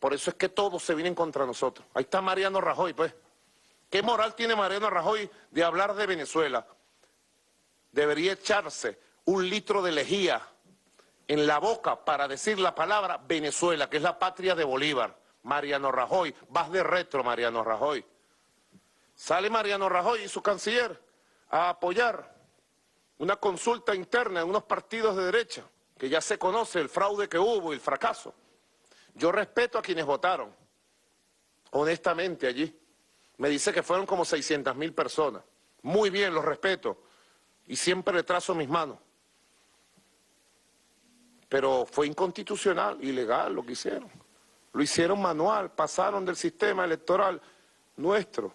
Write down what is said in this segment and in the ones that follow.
Por eso es que todos se vienen contra nosotros. Ahí está Mariano Rajoy, pues. ¿Qué moral tiene Mariano Rajoy de hablar de Venezuela? Debería echarse un litro de lejía en la boca para decir la palabra Venezuela, que es la patria de Bolívar. Mariano Rajoy, vas de retro, Mariano Rajoy. Sale Mariano Rajoy y su canciller a apoyar una consulta interna en unos partidos de derecha, que ya se conoce el fraude que hubo y el fracaso. Yo respeto a quienes votaron, honestamente allí. Me dice que fueron como 600 mil personas. Muy bien, los respeto. Y siempre le trazo mis manos. Pero fue inconstitucional, ilegal lo que hicieron. Lo hicieron manual, pasaron del sistema electoral nuestro,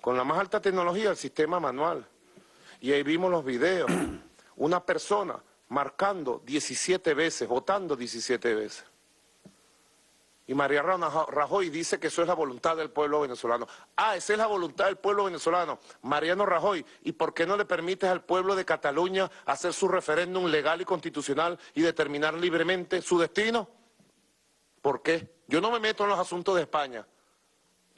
con la más alta tecnología, al sistema manual. Y ahí vimos los videos. Una persona marcando 17 veces, votando 17 veces. Y María Rajoy dice que eso es la voluntad del pueblo venezolano. Ah, esa es la voluntad del pueblo venezolano. Mariano Rajoy, ¿y por qué no le permites al pueblo de Cataluña hacer su referéndum legal y constitucional y determinar libremente su destino? ¿Por qué? Yo no me meto en los asuntos de España.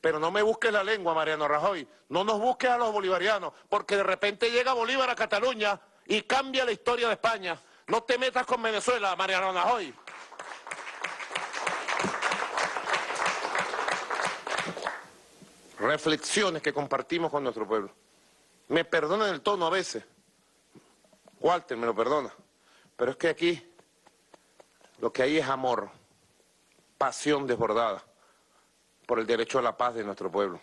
Pero no me busques la lengua, Mariano Rajoy. No nos busques a los bolivarianos, porque de repente llega Bolívar a Cataluña y cambia la historia de España. No te metas con Venezuela, Mariano Rajoy. Reflexiones que compartimos con nuestro pueblo. Me perdonan el tono a veces, Walter me lo perdona, pero es que aquí lo que hay es amor, pasión desbordada por el derecho a la paz de nuestro pueblo.